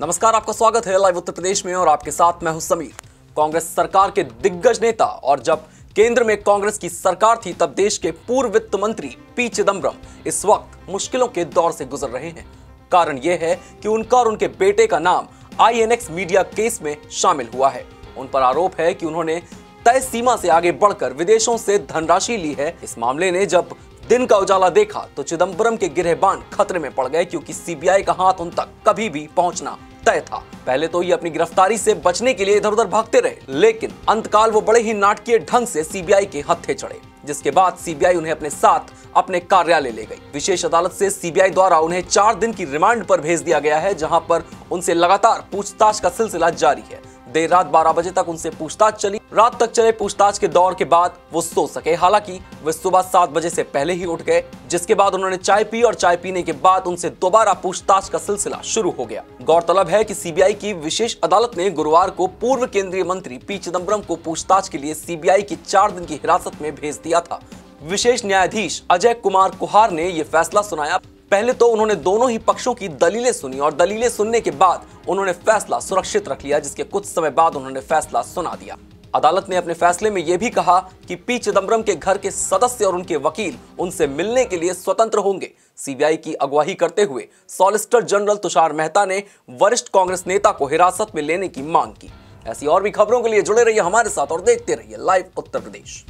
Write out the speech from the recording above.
नमस्कार, आपका स्वागत है लाइव उत्तर प्रदेश में और आपके साथ मैं हूँ समीर। कांग्रेस सरकार के दिग्गज नेता और जब केंद्र में कांग्रेस की सरकार थी, तब देश के पूर्व वित्त मंत्री पी चिदम्बरम इस वक्त मुश्किलों के दौर से गुजर रहे हैं। कारण यह है कि उनका और उनके बेटे का नाम आईएनएक्स मीडिया केस में शामिल हुआ है। उन पर आरोप है कि उन्होंने तय सीमा से आगे बढ़कर विदेशों से धनराशि ली है। इस मामले ने जब दिन का उजाला देखा तो चिदम्बरम के गिरहबान खतरे में पड़ गए, क्योंकि सीबीआई का हाथ उन तक कभी भी पहुँचना तय था। पहले तो ये अपनी गिरफ्तारी से बचने के लिए इधर उधर भागते रहे, लेकिन अंतकाल वो बड़े ही नाटकीय ढंग से सीबीआई के हत्थे चढ़े, जिसके बाद सीबीआई उन्हें अपने साथ अपने कार्यालय ले गई। विशेष अदालत से सीबीआई द्वारा उन्हें चार दिन की रिमांड पर भेज दिया गया है, जहाँ पर उनसे लगातार पूछताछ का सिलसिला जारी है। देर रात 12 बजे तक उनसे पूछताछ चली। रात तक चले पूछताछ के दौर के बाद वो सो सके। हालाँकि वे सुबह सात बजे से पहले ही उठ गए, जिसके बाद उन्होंने चाय पी और चाय पीने के बाद उनसे दोबारा पूछताछ का सिलसिला शुरू हो गया। गौरतलब है कि सीबीआई की विशेष अदालत ने गुरुवार को पूर्व केंद्रीय मंत्री पी चिदम्बरम को पूछताछ के लिए सीबीआई की चार दिन की हिरासत में भेज दिया था। विशेष न्यायाधीश अजय कुमार कुहार ने यह फैसला सुनाया। पहले तो उन्होंने दोनों ही पक्षों की दलीलें सुनी और दलीलें सुनने के बाद उन्होंने फैसला सुरक्षित रख लिया, जिसके कुछ समय बाद उन्होंने फैसला सुना दिया। अदालत ने अपने फैसले में यह भी कहा कि पी चिदम्बरम के घर के सदस्य और उनके वकील उनसे मिलने के लिए स्वतंत्र होंगे। सीबीआई की अगुवाही करते हुए सॉलिसिटर जनरल तुषार मेहता ने वरिष्ठ कांग्रेस नेता को हिरासत में लेने की मांग की। ऐसी और भी खबरों के लिए जुड़े रहिए हमारे साथ और देखते रहिए लाइव उत्तर प्रदेश।